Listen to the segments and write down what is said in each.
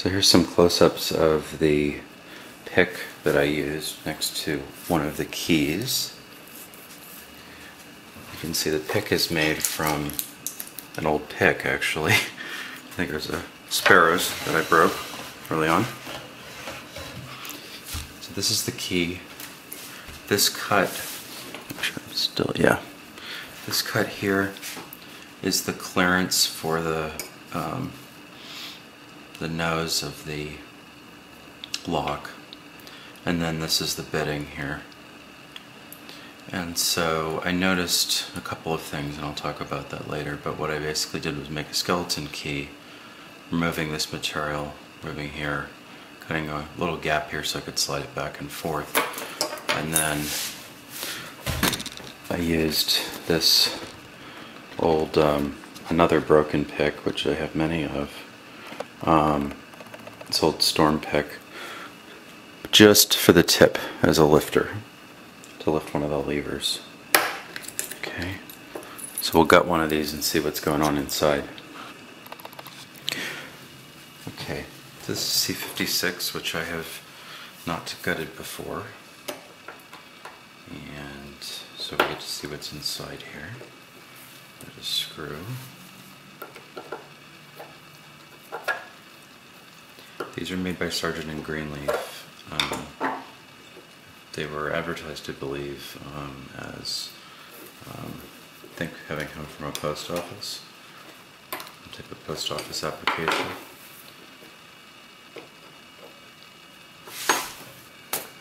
So here's some close-ups of the pick that I used next to one of the keys. You can see the pick is made from an old pick actually. I think it was a sparrows that I broke early on. So this is the key. This cut, sure I'm still, yeah. This cut here is the clearance for the um, the nose of the lock and then this is the bitting here. And so I noticed a couple of things and I'll talk about that later but what I basically did was make a skeleton key removing this material moving here cutting a little gap here so I could slide it back and forth. And then I used this old um, another broken pick which I have many of um, this old storm pick just for the tip as a lifter to lift one of the levers. Okay, so we'll gut one of these and see what's going on inside. Okay, this is C56, which I have not gutted before. And so we get to see what's inside here. There's a screw. These are made by Sargent and Greenleaf. Um, they were advertised, I believe, um, as um, I think having come from a post office, type of post office application.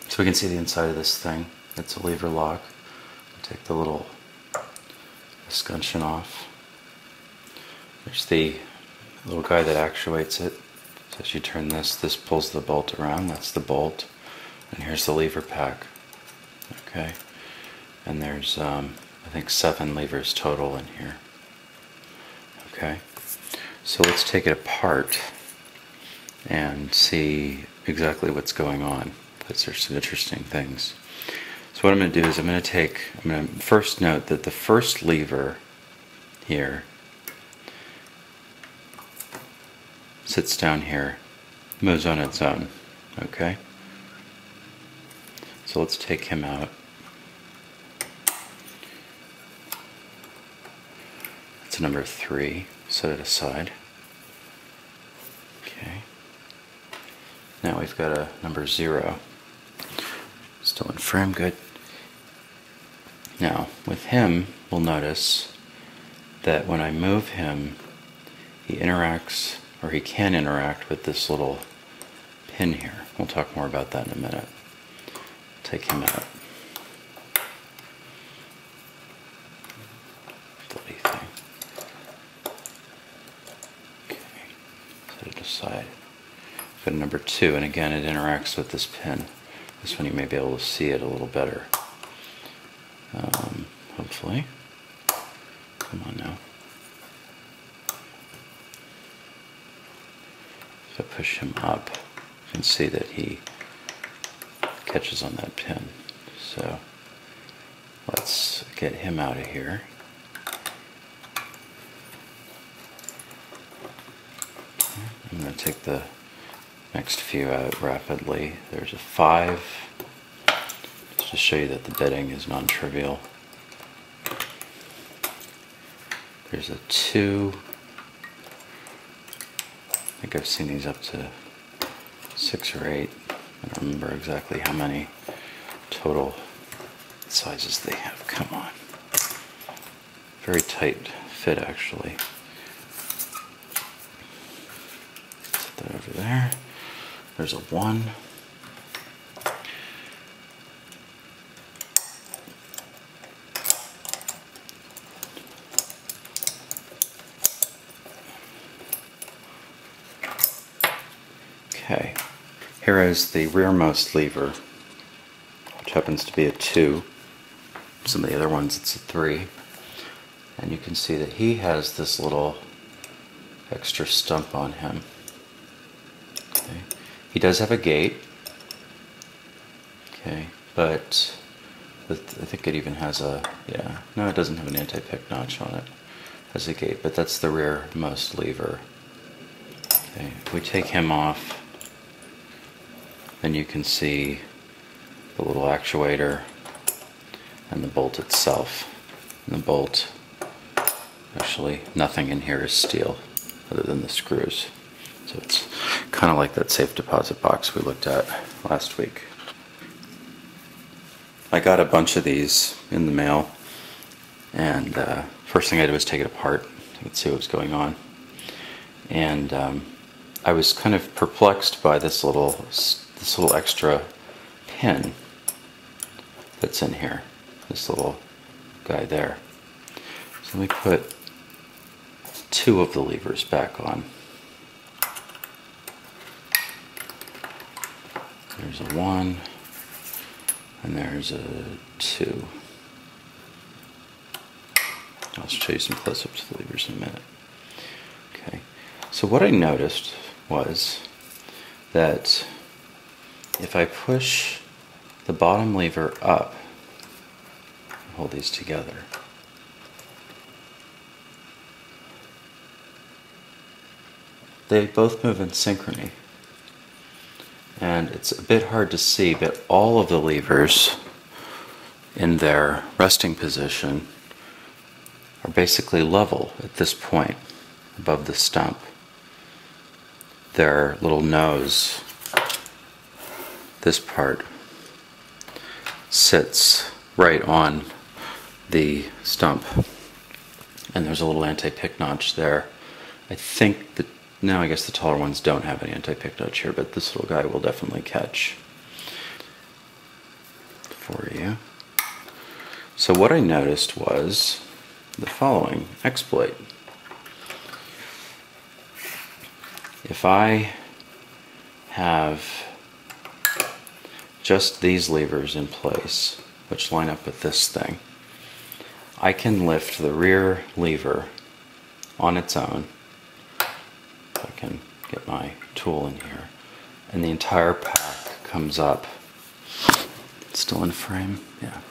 So we can see the inside of this thing. It's a lever lock. Take the little escutcheon off. There's the little guy that actuates it. So as you turn this, this pulls the bolt around. That's the bolt. And here's the lever pack. Okay. And there's, um, I think, seven levers total in here. Okay. So let's take it apart and see exactly what's going on because there's some interesting things. So what I'm going to do is I'm going to take, I'm going to first note that the first lever here sits down here, moves on its own. Okay? So let's take him out. That's a number three. Set it aside. Okay. Now we've got a number zero. Still in frame, good. Now, with him, we'll notice that when I move him, he interacts or he can interact with this little pin here. We'll talk more about that in a minute. Take him out. Bloody thing. Okay, set it aside. Got number two, and again it interacts with this pin. This one you may be able to see it a little better. Um, hopefully. Come on now. I push him up, you can see that he catches on that pin. So let's get him out of here. I'm going to take the next few out rapidly. There's a 5, just to show you that the bitting is non-trivial. There's a 2, I think I've seen these up to six or eight. I don't remember exactly how many total sizes they have. Come on. Very tight fit, actually. Set that over there. There's a one. Okay, here is the rearmost lever, which happens to be a 2. Some of the other ones it's a 3. And you can see that he has this little extra stump on him. Okay. He does have a gate, okay, but I think it even has a, yeah, no it doesn't have an anti-pick notch on it. It has a gate, but that's the rearmost lever. Okay, if we take him off, then you can see the little actuator and the bolt itself. And the bolt, actually, nothing in here is steel other than the screws. So it's kind of like that safe deposit box we looked at last week. I got a bunch of these in the mail, and uh, first thing I did was take it apart. and see what was going on. And um, I was kind of perplexed by this little this little extra pin that's in here. This little guy there. So let me put two of the levers back on. There's a one, and there's a two. I'll show you some close-ups of the levers in a minute. Okay, so what I noticed was that if I push the bottom lever up, hold these together, they both move in synchrony. And it's a bit hard to see, but all of the levers in their resting position are basically level at this point above the stump. Their little nose, this part, sits right on the stump. And there's a little anti-pick notch there. I think that now I guess the taller ones don't have any anti-pick notch here, but this little guy will definitely catch for you. So what I noticed was the following exploit. If I have just these levers in place, which line up with this thing, I can lift the rear lever on its own I can get my tool in here. And the entire pack comes up. Still in frame? Yeah.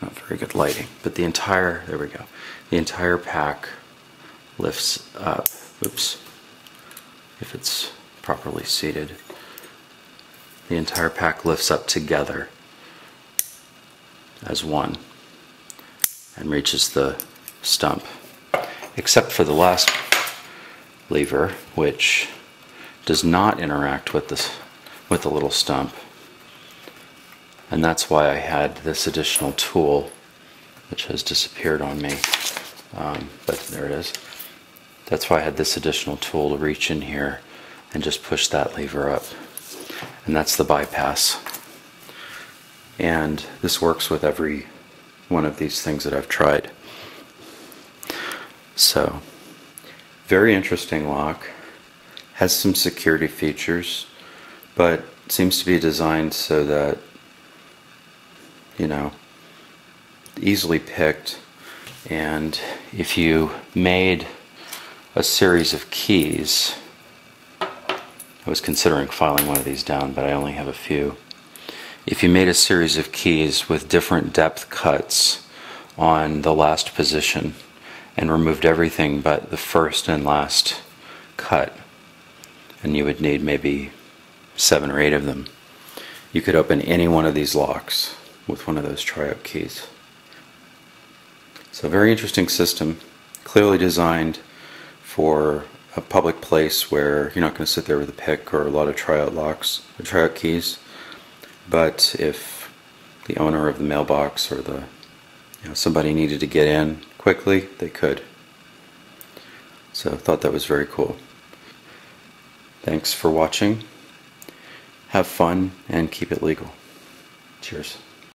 Not very good lighting. But the entire, there we go. The entire pack lifts up. Oops. If it's properly seated. The entire pack lifts up together as one and reaches the stump. Except for the last lever, which does not interact with this with the little stump. And that's why I had this additional tool, which has disappeared on me. Um, but there it is. That's why I had this additional tool to reach in here and just push that lever up. And that's the bypass. And this works with every one of these things that I've tried. So very interesting lock. Has some security features, but seems to be designed so that, you know, easily picked. And if you made a series of keys, I was considering filing one of these down, but I only have a few. If you made a series of keys with different depth cuts on the last position, and removed everything but the first and last cut. And you would need maybe seven or eight of them. You could open any one of these locks with one of those tryout keys. So, very interesting system, clearly designed for a public place where you're not going to sit there with a pick or a lot of tryout locks or tryout keys. But if the owner of the mailbox or the you know, somebody needed to get in quickly, they could. So I thought that was very cool. Thanks for watching. Have fun and keep it legal. Cheers.